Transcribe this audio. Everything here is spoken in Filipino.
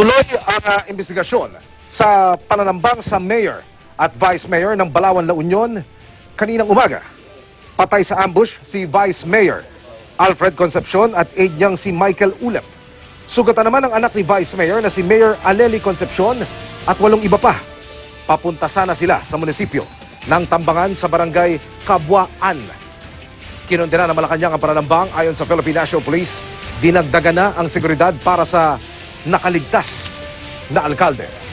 Tuloy ang ah, investigasyon sa pananambang sa mayor at vice mayor ng Balawan, La Union kaninang umaga. Patay sa ambush si Vice Mayor Alfred Concepcion at aide niyang si Michael Ulep. Sugatan naman ang anak ni Vice Mayor na si Mayor Aleli Concepcion at walong iba pa. Papunta sana sila sa munisipyo ng Tambangan sa barangay Kabuaan. Kinundina ng Malacanang ang pananambang ayon sa Philippine National Police, dinagdagan na ang seguridad para sa nakaligtas na alkalde.